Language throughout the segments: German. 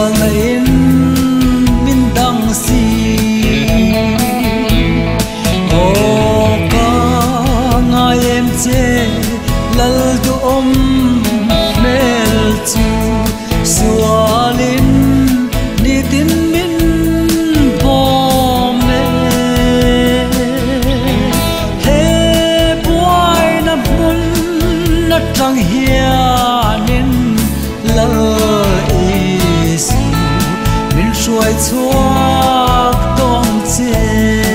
on the inside. 再错当天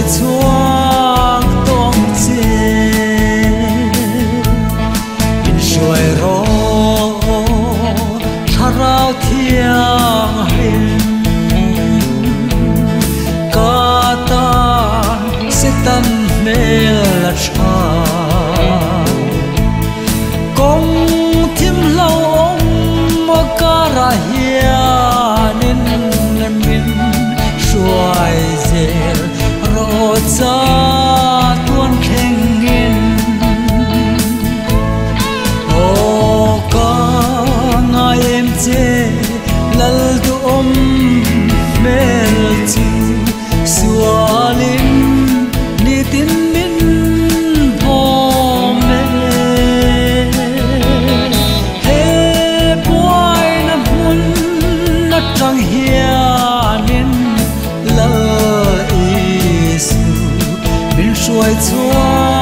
在窗东街，云水柔，茶绕天黑，嘎达西丹梅拉茶。it's all 没错。